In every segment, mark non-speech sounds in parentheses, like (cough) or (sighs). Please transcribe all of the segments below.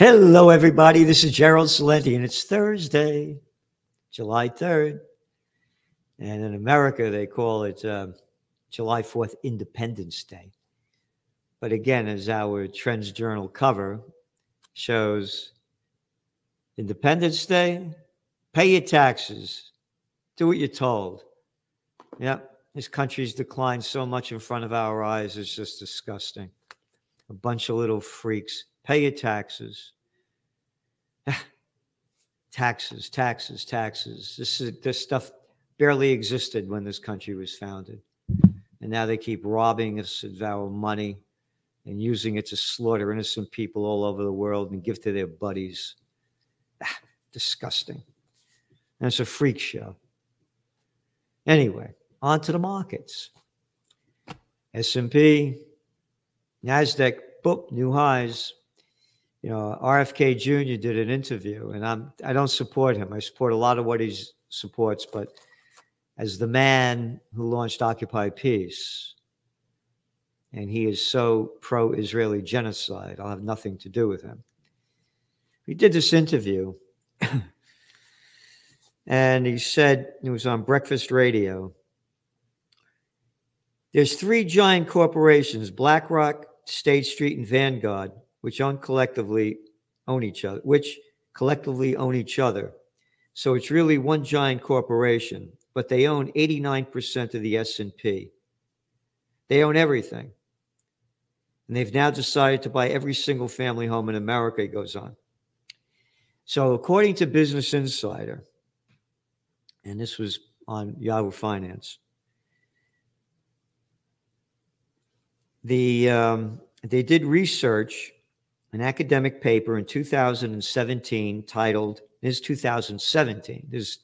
Hello, everybody. This is Gerald Celente, and it's Thursday, July 3rd. And in America, they call it uh, July 4th, Independence Day. But again, as our Trends Journal cover shows, Independence Day, pay your taxes, do what you're told. Yep, this country's declined so much in front of our eyes, it's just disgusting. A bunch of little freaks pay your taxes. (sighs) taxes, taxes, taxes. This is this stuff barely existed when this country was founded. And now they keep robbing us of our money and using it to slaughter innocent people all over the world and give to their buddies. (sighs) Disgusting. And it's a freak show. Anyway, on to the markets. S&P, NASDAQ, boop, new highs you know, RFK Jr. did an interview, and I'm I don't support him. I support a lot of what he supports, but as the man who launched Occupy Peace, and he is so pro-Israeli genocide, I'll have nothing to do with him. He did this interview, (coughs) and he said it was on breakfast radio. There's three giant corporations: BlackRock, State Street, and Vanguard which own collectively own each other, which collectively own each other. So it's really one giant corporation, but they own 89% of the S&P. They own everything. And they've now decided to buy every single family home in America, it goes on. So according to Business Insider, and this was on Yahoo Finance, the um, they did research an academic paper in 2017 titled, this is 2017. This,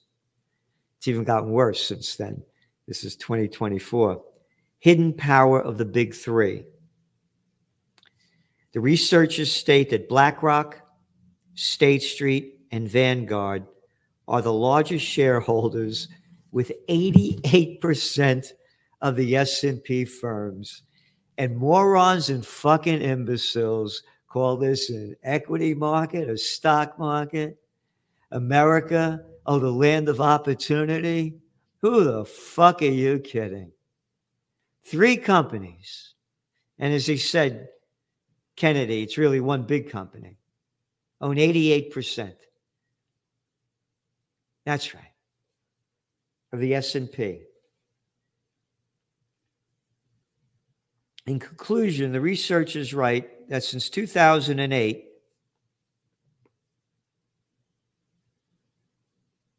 it's even gotten worse since then. This is 2024. Hidden Power of the Big Three. The researchers state that BlackRock, State Street, and Vanguard are the largest shareholders with 88% of the S&P firms and morons and fucking imbeciles call this an equity market, a stock market? America, oh, the land of opportunity? Who the fuck are you kidding? Three companies. And as he said, Kennedy, it's really one big company, own 88%. That's right. Of the S&P. In conclusion, the researchers write that since 2008,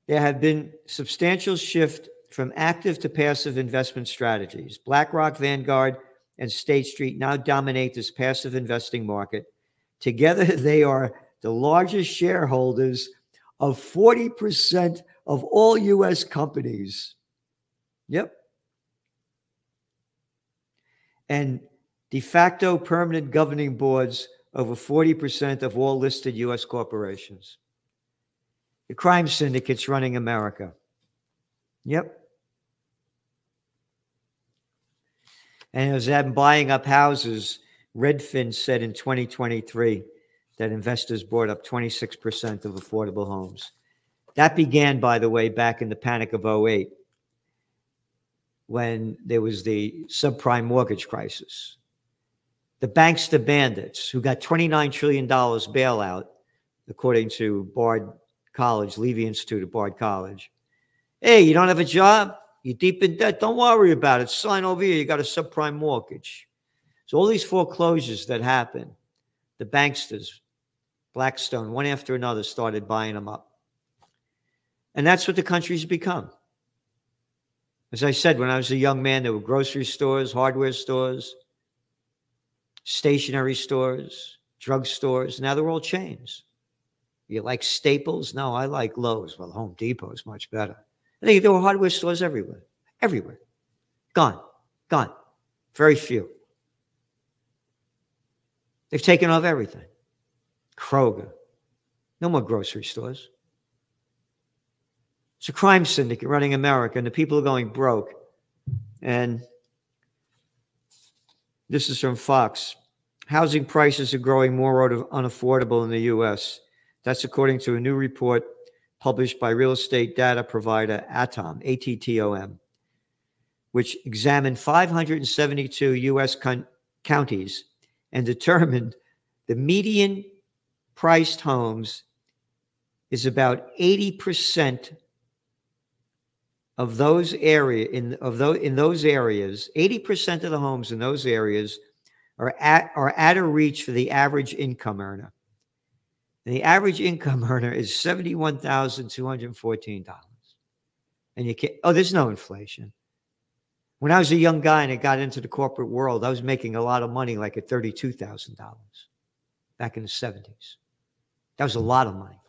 there have been substantial shift from active to passive investment strategies. BlackRock, Vanguard, and State Street now dominate this passive investing market. Together, (laughs) they are the largest shareholders of 40% of all U.S. companies. Yep. And de facto permanent governing boards over 40% of all listed U.S. corporations. The crime syndicates running America. Yep. And as I'm buying up houses, Redfin said in 2023 that investors bought up 26% of affordable homes. That began, by the way, back in the panic of 08 when there was the subprime mortgage crisis the banks, the bandits who got $29 trillion bailout, according to Bard College, Levy Institute of Bard College. Hey, you don't have a job? You're deep in debt? Don't worry about it. Sign over here. You got a subprime mortgage. So all these foreclosures that happen, the banksters, Blackstone, one after another, started buying them up. And that's what the country's become. As I said, when I was a young man, there were grocery stores, hardware stores, stationery stores, drug stores. Now they're all chains. You like Staples? No, I like Lowe's. Well, Home Depot is much better. I think there were hardware stores everywhere, everywhere. Gone, gone. Very few. They've taken off everything. Kroger. No more grocery stores. It's a crime syndicate running America, and the people are going broke. And this is from Fox. housing prices are growing more unaffordable in the U.S. That's according to a new report published by real estate data provider ATTOM, A-T-T-O-M, which examined 572 U.S. Counties and determined the median priced homes is about 80% of those area in of those in those areas 80% of the homes in those areas are at are at a reach for the average income earner. And the average income (laughs) earner is $71,214 and you can't oh there's no inflation. When i was a young guy and i got into the corporate world i was making a lot of money like at $32000 back in the 70s that was a lot of money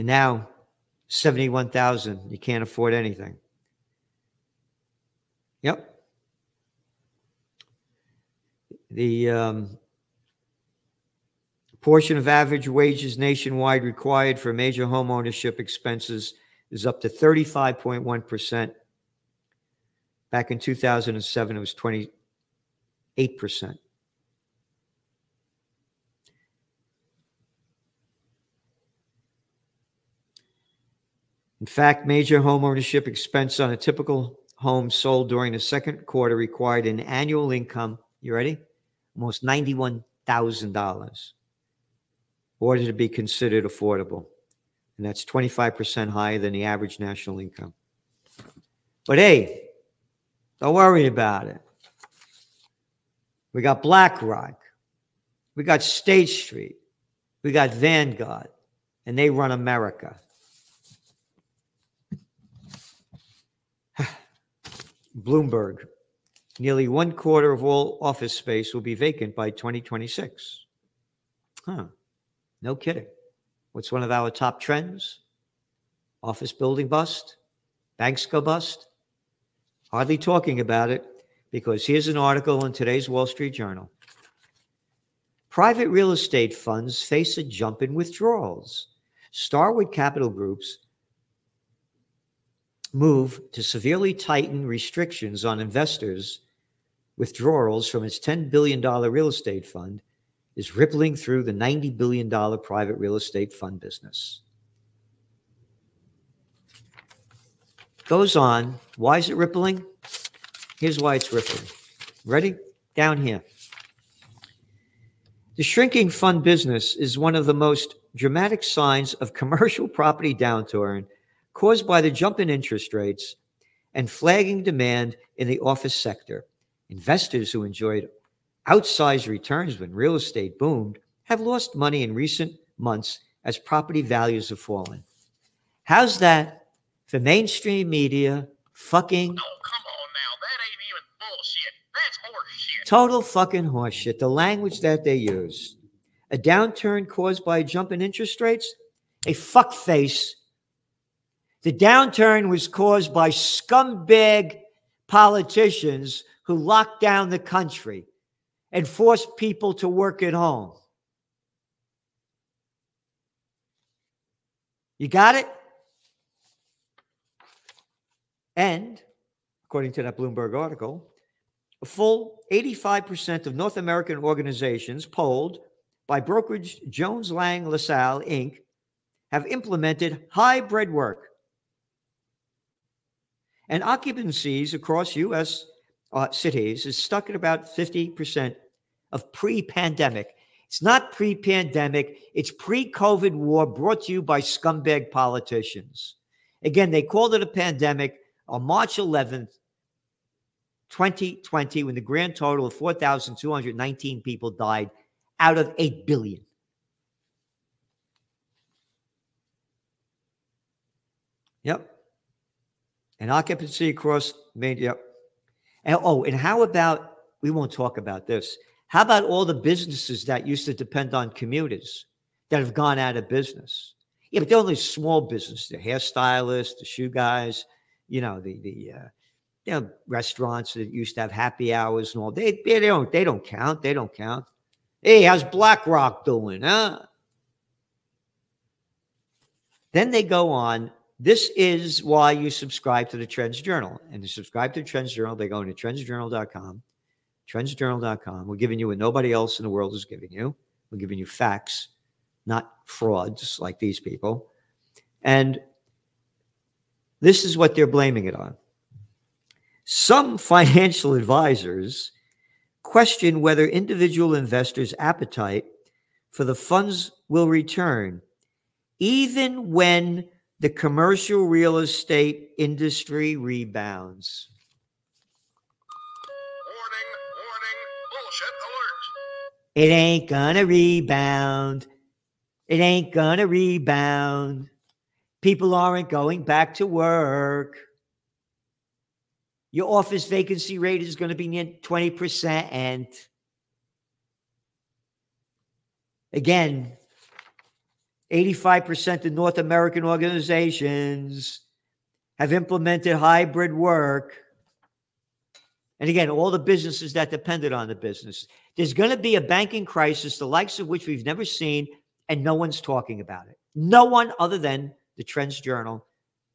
And now 71,000, you can't afford anything. Yep. The um, portion of average wages nationwide required for major home ownership expenses is up to 35.1%. Back in 2007, it was 28%. In fact, major home ownership expense on a typical home sold during the second quarter required an annual income, you ready? Almost $91,000 in order to be considered affordable. And that's 25% higher than the average national income. But hey, don't worry about it. We got BlackRock. We got State Street. We got Vanguard. And they run America. Bloomberg. Nearly one quarter of all office space will be vacant by 2026. Huh. No kidding. What's one of our top trends? Office building bust? Banks go bust? Hardly talking about it because here's an article in today's Wall Street Journal. Private real estate funds face a jump in withdrawals. Starwood Capital Group's move to severely tighten restrictions on investors' withdrawals from its $10 billion real estate fund is rippling through the $90 billion private real estate fund business. Goes on. Why is it rippling? Here's why it's rippling. Ready? Down here. The shrinking fund business is one of the most dramatic signs of commercial property downturn caused by the jump in interest rates and flagging demand in the office sector. Investors who enjoyed outsized returns when real estate boomed have lost money in recent months as property values have fallen. How's that for mainstream media fucking? Oh, come on now. That ain't even bullshit. That's horseshit. Total fucking horseshit. The language that they use. A downturn caused by a jump in interest rates? A fuckface the downturn was caused by scumbag politicians who locked down the country and forced people to work at home. You got it? And according to that Bloomberg article, a full 85% of North American organizations polled by brokerage Jones Lang LaSalle Inc. have implemented hybrid work and occupancies across U.S. Uh, cities is stuck at about 50% of pre pandemic. It's not pre pandemic, it's pre COVID war brought to you by scumbag politicians. Again, they called it a pandemic on March 11th, 2020, when the grand total of 4,219 people died out of 8 billion. Yep and occupancy across main. Yep. And, oh, and how about we won't talk about this. How about all the businesses that used to depend on commuters that have gone out of business? Yeah, but they're only small businesses. The hairstylists, the shoe guys, you know, the the uh, you know restaurants that used to have happy hours and all. They they don't they don't count. They don't count. Hey, how's BlackRock doing? Huh? Then they go on this is why you subscribe to the Trends Journal. And to subscribe to the Trends Journal, they go to trendsjournal.com. Trendsjournal.com. We're giving you what nobody else in the world is giving you. We're giving you facts, not frauds like these people. And this is what they're blaming it on. Some (laughs) financial advisors question whether individual investors' appetite for the funds will return, even when the commercial real estate industry rebounds. Warning, warning, bullshit alert. It ain't gonna rebound. It ain't gonna rebound. People aren't going back to work. Your office vacancy rate is going to be near 20%. And again, 85% of North American organizations have implemented hybrid work. And again, all the businesses that depended on the business. There's going to be a banking crisis, the likes of which we've never seen, and no one's talking about it. No one other than the Trends Journal.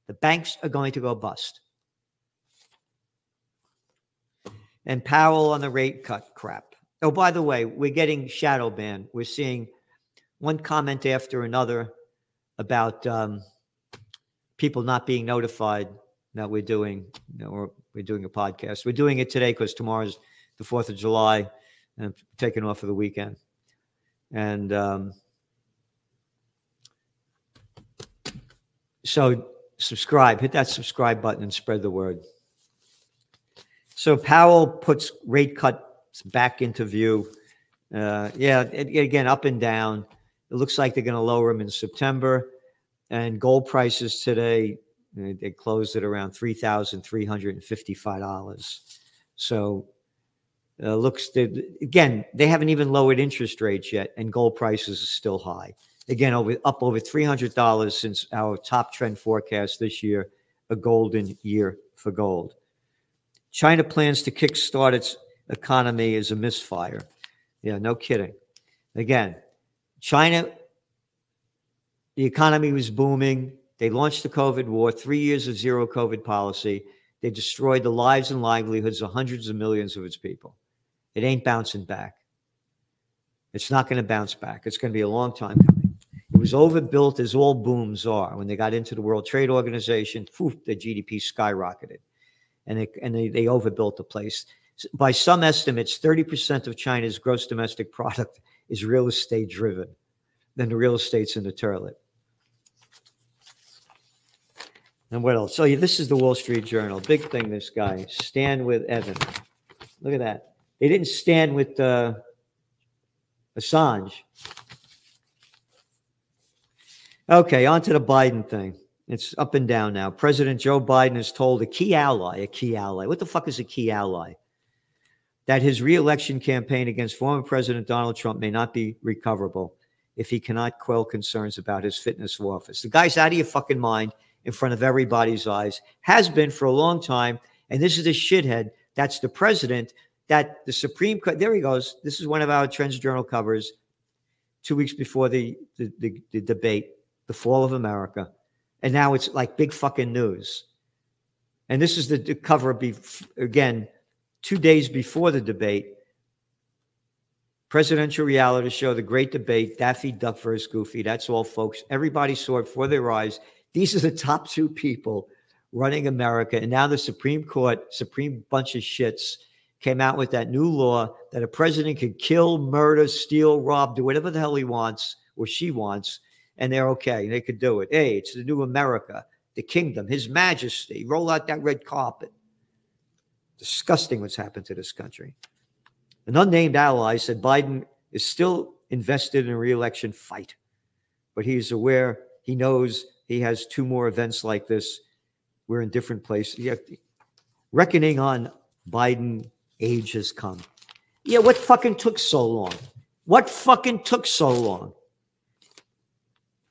The banks are going to go bust. And Powell on the rate cut crap. Oh, by the way, we're getting shadow banned. We're seeing one comment after another about um, people not being notified that we're doing you know, we're, we're doing a podcast. We're doing it today because tomorrow's the Fourth of July, and I'm taking off for the weekend. And um, so, subscribe. Hit that subscribe button and spread the word. So Powell puts rate cuts back into view. Uh, yeah, again, up and down. It looks like they're going to lower them in September. And gold prices today, they closed at around $3,355. So uh, looks to, again, they haven't even lowered interest rates yet, and gold prices are still high. Again, over up over $300 since our top trend forecast this year, a golden year for gold. China plans to kickstart its economy as a misfire. Yeah, no kidding. Again, China, the economy was booming. They launched the COVID war, three years of zero COVID policy. They destroyed the lives and livelihoods of hundreds of millions of its people. It ain't bouncing back. It's not going to bounce back. It's going to be a long time coming. It was overbuilt as all booms are. When they got into the World Trade Organization, poof, the GDP skyrocketed. And, and they, they overbuilt the place. By some estimates, 30% of China's gross domestic (laughs) product is real estate driven, then the real estate's in the toilet. And what else? So yeah, this is the Wall Street Journal. Big thing, this guy. Stand with Evan. Look at that. They didn't stand with uh, Assange. Okay, on to the Biden thing. It's up and down now. President Joe Biden has told a key ally, a key ally. What the fuck is a key ally? That his reelection campaign against former President Donald Trump may not be recoverable if he cannot quell concerns about his fitness for office. The guy's out of your fucking mind in front of everybody's eyes, has been for a long time. And this is a shithead. That's the president that the Supreme Court, there he goes. This is one of our Trends Journal covers two weeks before the, the, the, the debate, the fall of America. And now it's like big fucking news. And this is the, the cover, be, again, two days before the debate, presidential reality show, The Great Debate, Daffy Duck versus Goofy. That's all, folks. Everybody saw it before their eyes. These are the top two people running America. And now the Supreme Court, Supreme bunch of shits, came out with that new law that a president can kill, murder, steal, rob, do whatever the hell he wants or she wants, and they're okay. They could do it. Hey, it's the new America, the kingdom, his majesty. Roll out that red carpet. Disgusting what's happened to this country. An unnamed ally said Biden is still invested in a reelection fight, but he's aware, he knows he has two more events like this. We're in different places. Yeah, reckoning on Biden age has come. Yeah, what fucking took so long? What fucking took so long?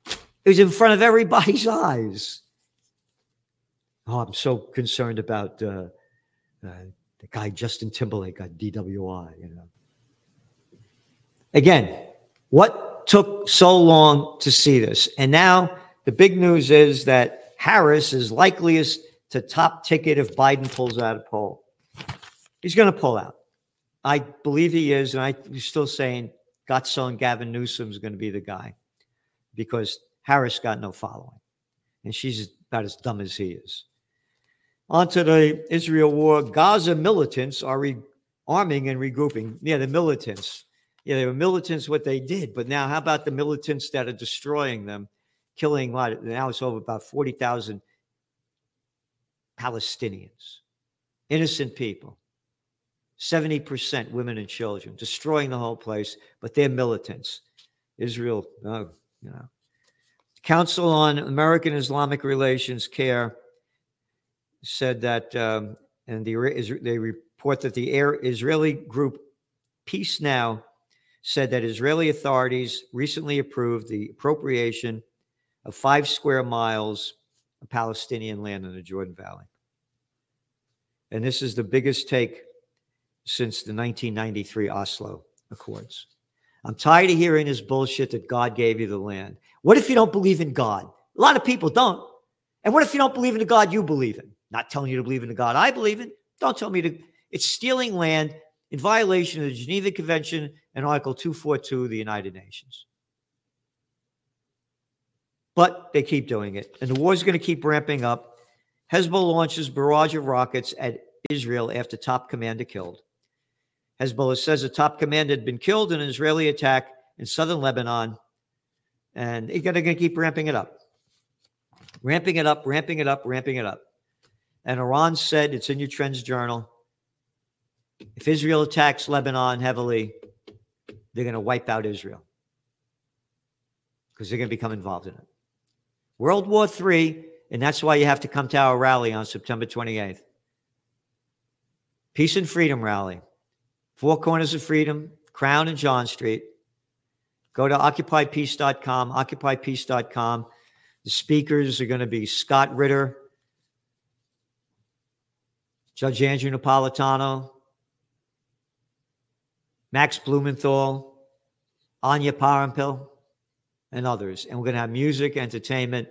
It was in front of everybody's (laughs) eyes. Oh, I'm so concerned about uh, uh, the guy Justin Timberlake got DWI. You know. Again, what took so long to see this? And now the big news is that Harris is likeliest to top ticket if Biden pulls out a poll. He's going to pull out. I believe he is, and I'm still saying Gotso and Gavin Newsom is going to be the guy because Harris got no following, and she's about as dumb as he is. On to the Israel war. Gaza militants are rearming and regrouping. Yeah, the militants. Yeah, they were militants what they did, but now how about the militants that are destroying them, killing what? Now it's over about 40,000 Palestinians, innocent people. 70% women and children, destroying the whole place, but they're militants. Israel, oh, you know. Council on American Islamic Relations CAIR said that, um, and the, they report that the Air Israeli group Peace Now said that Israeli authorities recently approved the appropriation of five square miles of Palestinian land in the Jordan Valley. And this is the biggest take since the 1993 Oslo Accords. I'm tired of hearing this bullshit that God gave you the land. What if you don't believe in God? A lot of people don't. And what if you don't believe in the God you believe in? Not telling you to believe in the God I believe in. Don't tell me to. It's stealing land in violation of the Geneva Convention and Article 242 of the United Nations. But they keep doing it. And the war is going to keep ramping up. Hezbollah launches barrage of rockets at Israel after top commander killed. Hezbollah says a top commander had been killed in an Israeli attack in southern Lebanon, and they're going to keep ramping it up. Ramping it up, ramping it up, ramping it up. And Iran said, it's in your Trends Journal, if Israel attacks Lebanon heavily, they're going to wipe out Israel because they're going to become involved in it. World War III, and that's why you have to come to our rally on September 28th. Peace and Freedom Rally. Four Corners of Freedom, Crown and John Street. Go to occupypeace.com, occupypeace.com. The speakers are going to be Scott Ritter, Judge Andrew Napolitano, Max Blumenthal, Anya Parampil, and others. And we're going to have music, entertainment.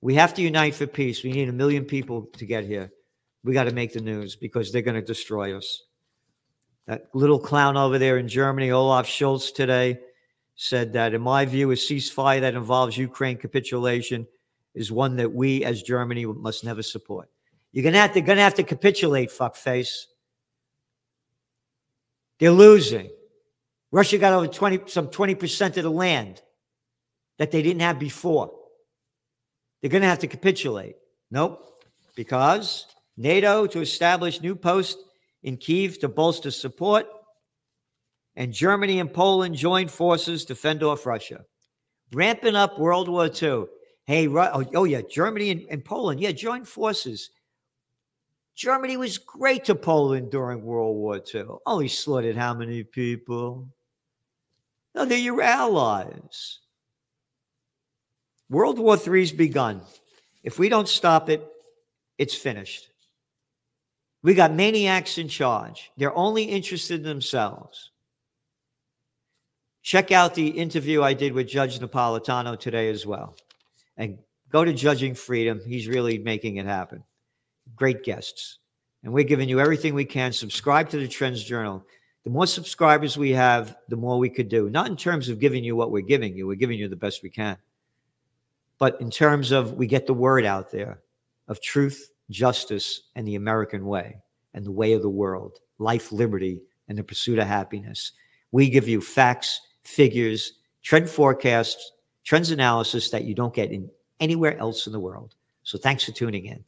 We have to unite for peace. We need a million people to get here. We got to make the news because they're going to destroy us. That little clown over there in Germany, Olaf Scholz, today said that, in my view, a ceasefire that involves Ukraine capitulation is one that we as Germany must never support. You're gonna have to gonna have to capitulate, fuckface. They're losing. Russia got over 20 some 20% of the land that they didn't have before. They're gonna have to capitulate. Nope. Because NATO to establish new posts in Kiev to bolster support, and Germany and Poland joined forces to fend off Russia. Ramping up World War II. Hey, oh, oh yeah, Germany and, and Poland, yeah, joined forces. Germany was great to Poland during World War II. Only oh, slaughtered how many people? No, they're your allies. World War III's begun. If we don't stop it, it's finished. We got maniacs in charge. They're only interested in themselves. Check out the interview I did with Judge Napolitano today as well. And go to Judging Freedom. He's really making it happen. Great guests. And we're giving you everything we can. Subscribe to the Trends Journal. The more subscribers we have, the more we could do. Not in terms of giving you what we're giving you, we're giving you the best we can. But in terms of we get the word out there of truth, justice, and the American way and the way of the world, life, liberty, and the pursuit of happiness. We give you facts, figures, trend forecasts, trends analysis that you don't get in anywhere else in the world. So thanks for tuning in.